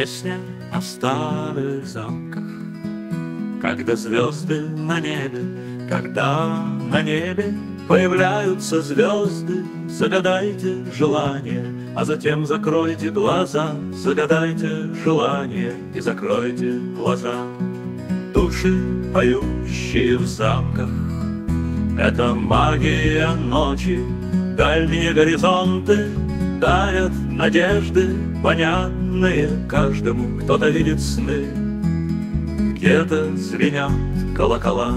Песня о старых замках Когда звезды на небе Когда на небе появляются звезды Загадайте желание, а затем закройте глаза Загадайте желание и закройте глаза. Души, поющие в замках Это магия ночи Дальние горизонты дарят надежды Понятные каждому, кто-то видит сны. Где-то звенят колокола.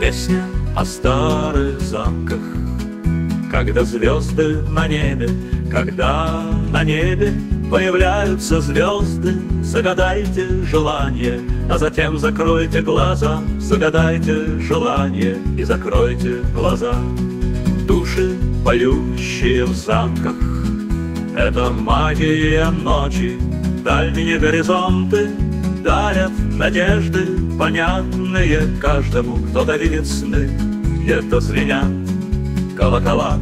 Песня о старых замках Когда звезды на небе Когда на небе появляются звезды. Загадайте желание, а затем закройте глаза. Загадайте желание и закройте глаза. Души, поющие в замках Это магия ночи. Дальние горизонты дарят надежды Понятные каждому, кто видит сны. Где-то звенят колокола